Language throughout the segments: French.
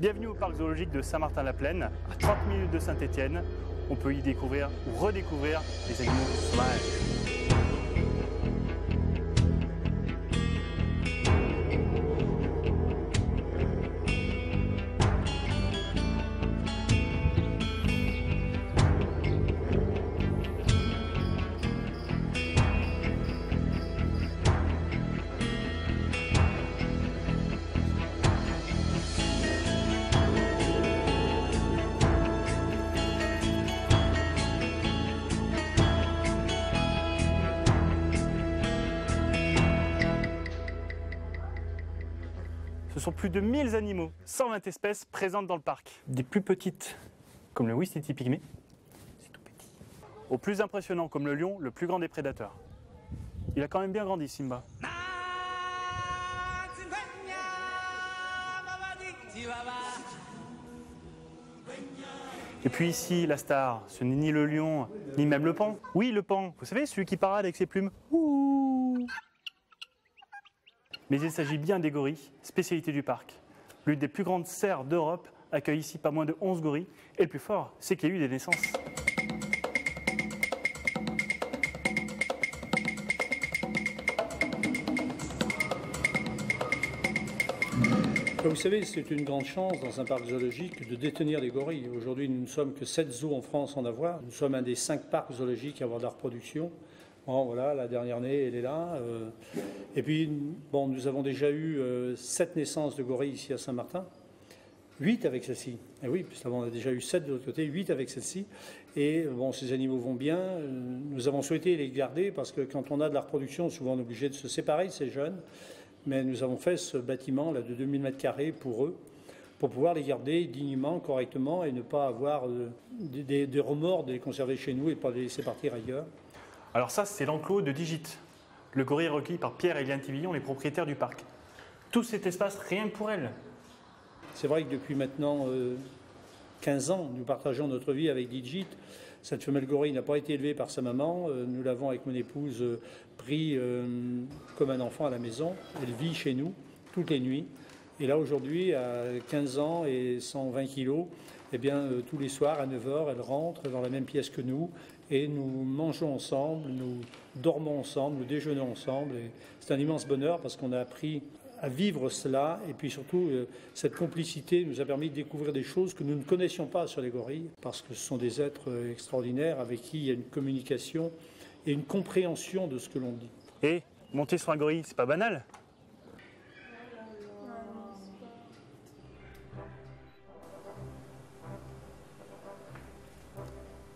Bienvenue au parc zoologique de Saint-Martin-la-Plaine, à 30 minutes de Saint-Étienne. On peut y découvrir ou redécouvrir les animaux sauvages. Sont plus de 1000 animaux, 120 espèces présentes dans le parc. Des plus petites, comme le Wistiti pygmée, c'est tout petit. Aux plus impressionnants, comme le lion, le plus grand des prédateurs. Il a quand même bien grandi, Simba. Et puis ici, la star, ce n'est ni le lion, ni même le pan. Oui, le pan, vous savez, celui qui parade avec ses plumes. Ouh mais il s'agit bien des gorilles, spécialité du parc. L'une des plus grandes serres d'Europe accueille ici pas moins de 11 gorilles. Et le plus fort, c'est qu'il y a eu des naissances. Comme vous savez, c'est une grande chance dans un parc zoologique de détenir des gorilles. Aujourd'hui, nous ne sommes que 7 zoos en France en avoir. Nous sommes un des 5 parcs zoologiques à avoir de la reproduction. Bon, voilà, la dernière née, elle est là. euh. Et puis, bon, nous avons déjà eu euh, 7 naissances de gorilles ici à Saint-Martin. 8 avec celle-ci. Et oui, puisque on a déjà eu 7 de l'autre côté, 8 avec celle-ci. Et bon, ces animaux vont bien. Euh, Nous avons souhaité les garder parce que quand on a de la reproduction, souvent on est obligé de se séparer de ces jeunes. Mais nous avons fait ce bâtiment là, de 2000 mètres carrés pour eux, pour pouvoir les garder dignement, correctement et ne pas avoir des remords de les conserver chez nous et pas les laisser partir ailleurs. Alors ça, c'est l'enclos de Digit. Le gorille recueilli par Pierre et Eliane Tivillon, les propriétaires du parc. Tout cet espace, rien pour elle. C'est vrai que depuis maintenant euh, 15 ans, nous partageons notre vie avec Digit. Cette femelle gorille n'a pas été élevée par sa maman. Euh, nous l'avons, avec mon épouse, euh, pris euh, comme un enfant à la maison. Elle vit chez nous toutes les nuits. Et là, aujourd'hui, à 15 ans et 120 kilos, eh bien, euh, tous les soirs, à 9h, elle rentre dans la même pièce que nous. Et nous mangeons ensemble, nous dormons ensemble, nous déjeunons ensemble. C'est un immense bonheur parce qu'on a appris à vivre cela. Et puis surtout, euh, cette complicité nous a permis de découvrir des choses que nous ne connaissions pas sur les gorilles, parce que ce sont des êtres euh, extraordinaires avec qui il y a une communication et une compréhension de ce que l'on dit. Et monter sur un gorille, c'est pas banal.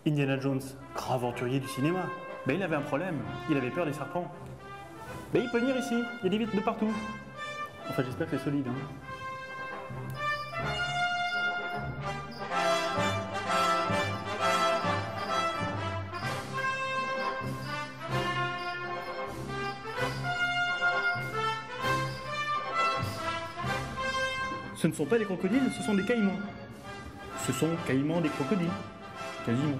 Indiana Jones, grand aventurier du cinéma, ben, il avait un problème, il avait peur des serpents. Ben, il peut venir ici, il y a des vitres de partout. Enfin, j'espère que c'est solide. hein. Ce ne sont pas des crocodiles, ce sont des caïmans. Ce sont caïmans des crocodiles. Quasiment.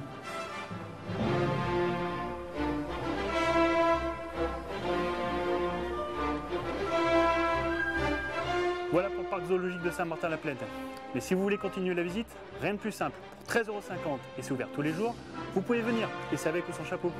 Voilà pour le parc zoologique de Saint-Martin-la-Plaine. Mais si vous voulez continuer la visite, rien de plus simple. Pour 13,50€ et c'est ouvert tous les jours, vous pouvez venir, et c'est avec ou sans chapeau.